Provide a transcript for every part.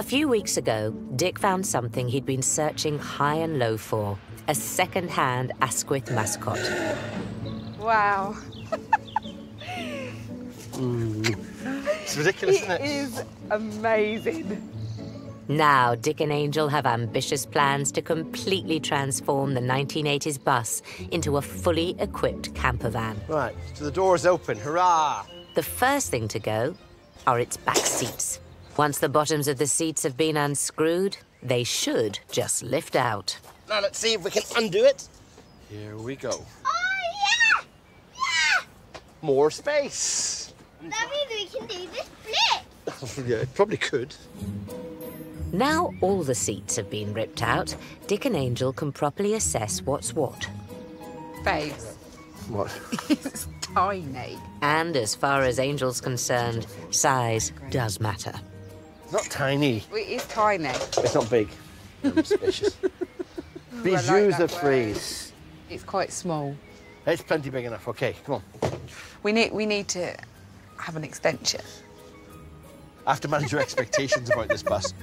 A few weeks ago, Dick found something he'd been searching high and low for a second hand Asquith mascot. Wow. It's ridiculous, it isn't it? It is amazing. Now, Dick and Angel have ambitious plans to completely transform the 1980s bus into a fully equipped camper van. Right, so the door's open. Hurrah! The first thing to go are its back seats. Once the bottoms of the seats have been unscrewed, they should just lift out. Now let's see if we can undo it. Here we go. Oh, yeah! Yeah! More space. That means we can do this flip. yeah, it probably could. Now all the seats have been ripped out, Dick and Angel can properly assess what's what. Babes, What? it's tiny. And as far as Angel's concerned, size does matter. Not tiny. It is tiny. It's not big. Spacious. like Bijou's that the phrase. It's quite small. It's plenty big enough. Okay, come on. We need we need to have an extension. I have to manage your expectations about this bus.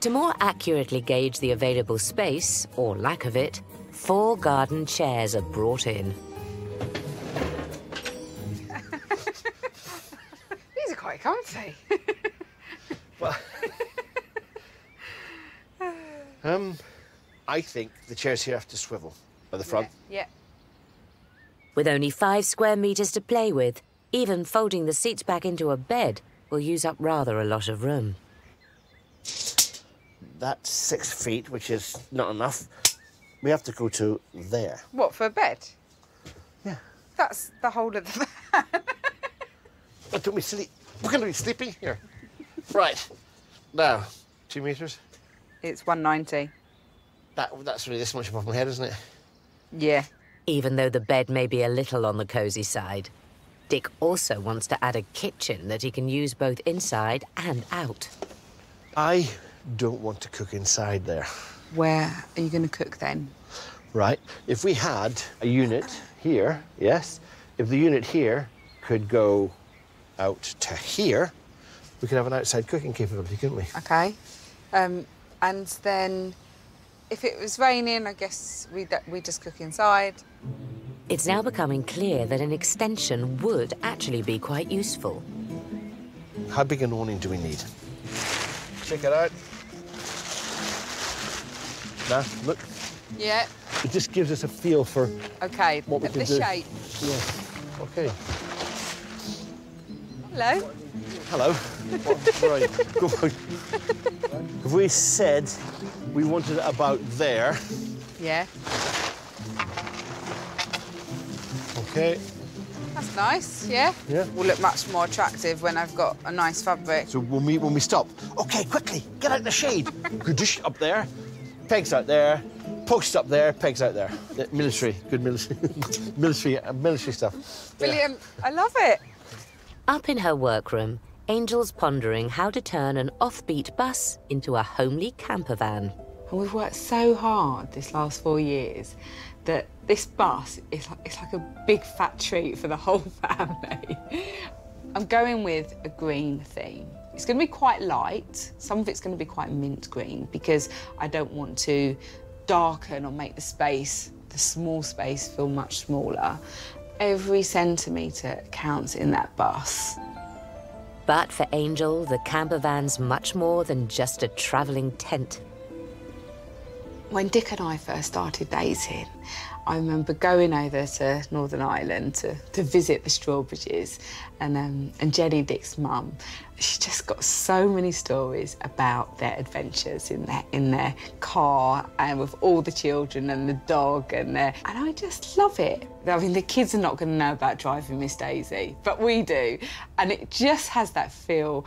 To more accurately gauge the available space, or lack of it, four garden chairs are brought in. These are quite comfy. Um, I think the chairs here have to swivel at the front. Yeah. With only five square meters to play with, even folding the seats back into a bed will use up rather a lot of room. That's six feet, which is not enough. We have to go to there. What for a bed? Yeah. That's the whole of the van. But don't be silly. We're going to be sleeping here. Right. Now, two meters. It's 190. That, that's really this much above my head, isn't it? Yeah. Even though the bed may be a little on the cosy side, Dick also wants to add a kitchen that he can use both inside and out. I don't want to cook inside there. Where are you going to cook then? Right. If we had a unit here, yes, if the unit here could go out to here, we could have an outside cooking capability, couldn't we? Okay. Um, and then if it was raining, I guess we we just cook inside. It's now becoming clear that an extension would actually be quite useful. How big an awning do we need? Check it out. Now, look. Yeah. It just gives us a feel for Okay. What we of can the do. shape. Yes. Okay. Hello. Hello. Right. Go on. If we said we wanted it about there, Yeah. okay. That's nice. Yeah. Yeah. Will look much more attractive when I've got a nice fabric. So when we when we stop, okay, quickly, get out the shade. Good up there, pegs out there, posts up there, pegs out there. Yeah, military, good military, military, uh, military stuff. Yeah. Brilliant. I love it. Up in her workroom, Angel's pondering how to turn an offbeat bus into a homely camper van. And we've worked so hard this last four years that this bus is like, it's like a big fat treat for the whole family. I'm going with a green theme. It's going to be quite light. Some of it's going to be quite mint green because I don't want to darken or make the space, the small space, feel much smaller. Every centimetre counts in that bus. But for Angel, the camper van's much more than just a travelling tent. When Dick and I first started dating, I remember going over to Northern Ireland to, to visit the Strawbridges and, um, and Jenny, Dick's mum. She just got so many stories about their adventures in their, in their car and with all the children and the dog and their, and I just love it. I mean, the kids are not going to know about driving Miss Daisy, but we do. And it just has that feel.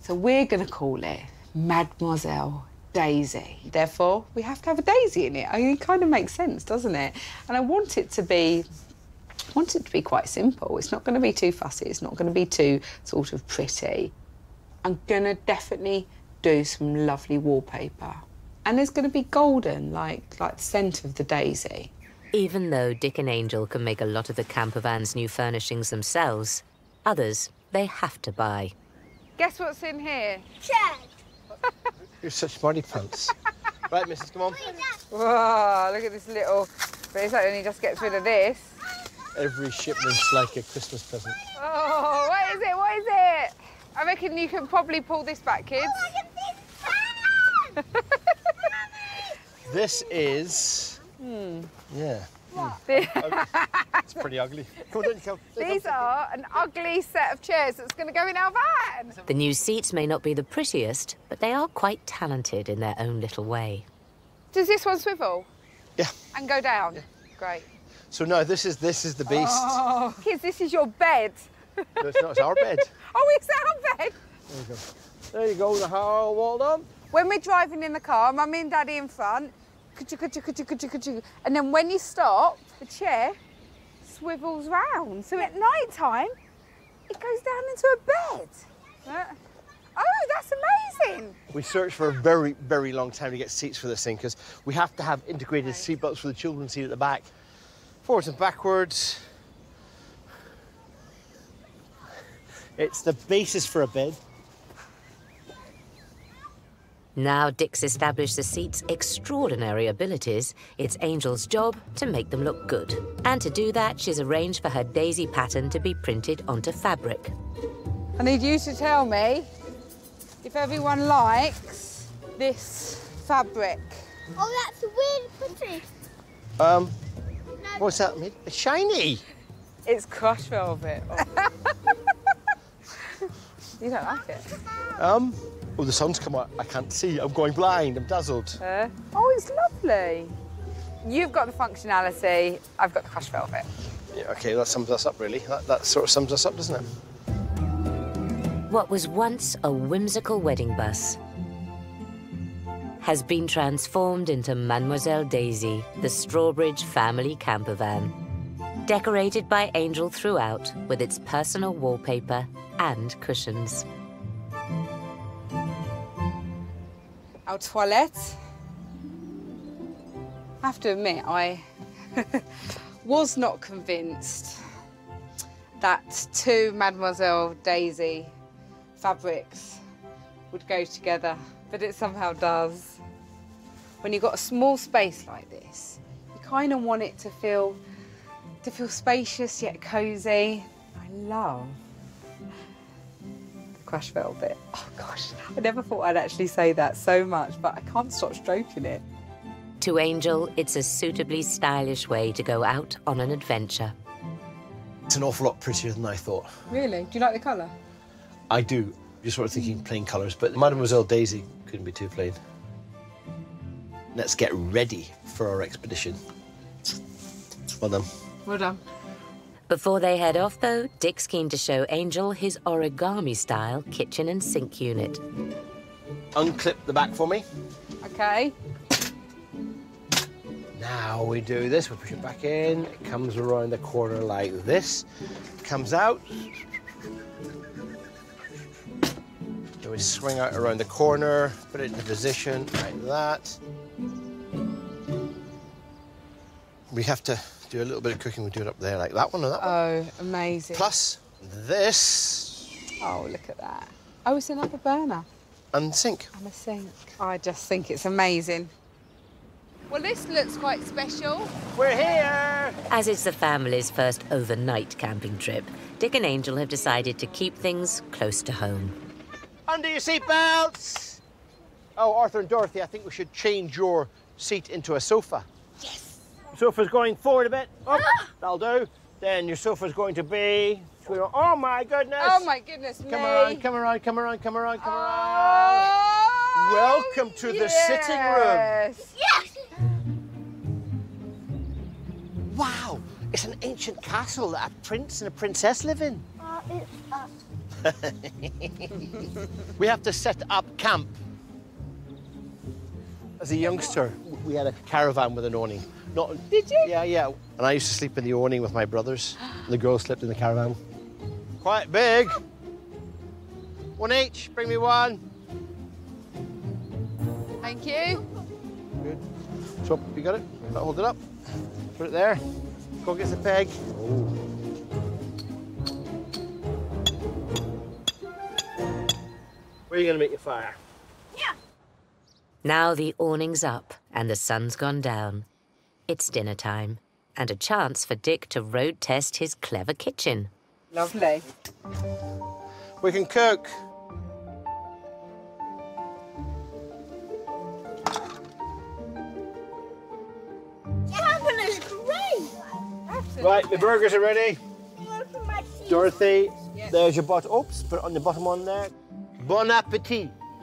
So we're going to call it Mademoiselle Daisy. Therefore, we have to have a daisy in it. I mean, it kind of makes sense, doesn't it? And I want it to be I want it to be quite simple. It's not going to be too fussy. It's not going to be too sort of pretty. I'm going to definitely do some lovely wallpaper. And it's going to be golden, like like the scent of the daisy. Even though Dick and Angel can make a lot of the camper van's new furnishings themselves, others they have to buy. Guess what's in here? Chad. You're such smarty pants. right, missus, come on. Whoa, look at this little. But it's like only just gets rid of this. Every shipment's like a Christmas present. Oh, what is it? What is it? I reckon you can probably pull this back, kids. Oh, I can see This is. Hmm. Yeah. It's pretty ugly. Come on, don't come. These are an ugly set of chairs that's going to go in our van. The new seats may not be the prettiest, but they are quite talented in their own little way. Does this one swivel Yeah. and go down? Great. So no, this is this is the beast. Oh, kids, this is your bed. No, it's not. It's our bed. Oh, it's our bed. There you go. There you go. The whole wall done. When we're driving in the car, mummy and daddy in front, and then when you stop, the chair swivels round. So at night time, it goes down into a bed. Oh, that's amazing. We searched for a very, very long time to get seats for this thing because we have to have integrated seat belts for the children's seat at the back. Forwards and backwards. It's the basis for a bed. Now Dick's established the seat's extraordinary abilities, it's Angel's job to make them look good. And to do that, she's arranged for her daisy pattern to be printed onto fabric. I need you to tell me if everyone likes this fabric. Oh, that's weird pretty. Um, No, what's that? mate? It's shiny. It's crushed velvet. you don't like it? Um, oh, the sun's come out. I can't see. I'm going blind. I'm dazzled. Uh, oh, it's lovely. You've got the functionality, I've got the crushed velvet. Yeah, okay, that sums us up, really. That, that sort of sums us up, doesn't it? What was once a whimsical wedding bus has been transformed into Mademoiselle Daisy, the Strawbridge family camper van. Decorated by Angel throughout with its personal wallpaper and cushions. Our toilette. I have to admit, I was not convinced that two Mademoiselle Daisy fabrics would go together, but it somehow does. When you've got a small space like this, you kind of want it to feel to feel spacious yet cozy. I love the crushed velvet. Oh gosh, I never thought I'd actually say that so much, but I can't stop stroking it. To Angel, it's a suitably stylish way to go out on an adventure. It's an awful lot prettier than I thought. Really? Do you like the colour? I do. You're sort of thinking plain colours, but Mademoiselle Daisy couldn't be too plain. Let's get ready for our expedition. Well done. Well done. Before they head off, though, Dick's keen to show Angel his origami style kitchen and sink unit. Unclip the back for me. Okay. Now we do this, we push it back in, it comes around the corner like this, comes out. Then we swing out around the corner, put it into position like that. We have to do a little bit of cooking, we do it up there like that one or that one. Oh, amazing. Plus this Oh, look at that. Oh, it's another burner and sink. and a sink. I just think it's amazing. Well, this looks quite special. We're here! As it's the family's first overnight camping trip, Dick and Angel have decided to keep things close to home. Under your seatbelts! Oh, Arthur and Dorothy, I think we should change your seat into a sofa. Yes. Sofa's going forward a bit. Up, that'll do. Then your sofa's going to be. Oh my goodness! Oh my goodness me. Come around, come around, come around, come around, come around. Oh, Welcome to the sitting room. yes. Yes. Wow, it's an ancient castle that a prince and a princess live in. Uh, it's up. We have to set up camp. As a youngster, we had a caravan with an awning. Not... Did you? Yeah, yeah. And I used to sleep in the awning with my brothers. The girls slept in the caravan. Quite big. one each. Bring me one. Thank you. Good. So you got it? Hold it up. Put it there. Go get the peg. Where are you going to make your fire? Now the awning's up and the sun's gone down. It's dinner time and a chance for Dick to road test his clever kitchen. Lovely. We can cook. Great. Right, the burgers are ready. Dorothy, yes. there's your bottle. Oops, put it on the bottom one there. Bon appetit